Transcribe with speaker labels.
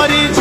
Speaker 1: परिचय